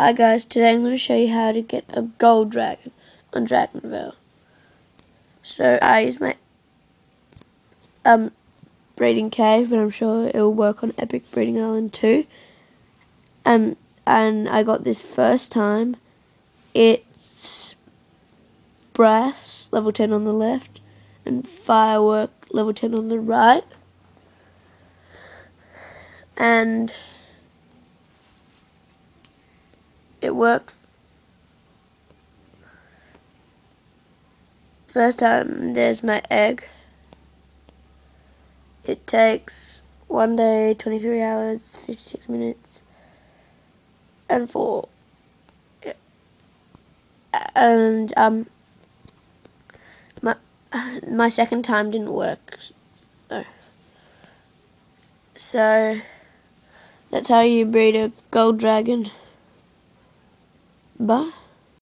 Hi guys, today I'm going to show you how to get a gold dragon on Dragonvale. So I use my um breeding cave, but I'm sure it will work on Epic Breeding Island too. Um, and I got this first time. It's brass level 10 on the left and firework level 10 on the right. And it works. First time, there's my egg. It takes one day, 23 hours, 56 minutes, and four. And, um, my, my second time didn't work. So, so that's how you breed a gold dragon. Bah.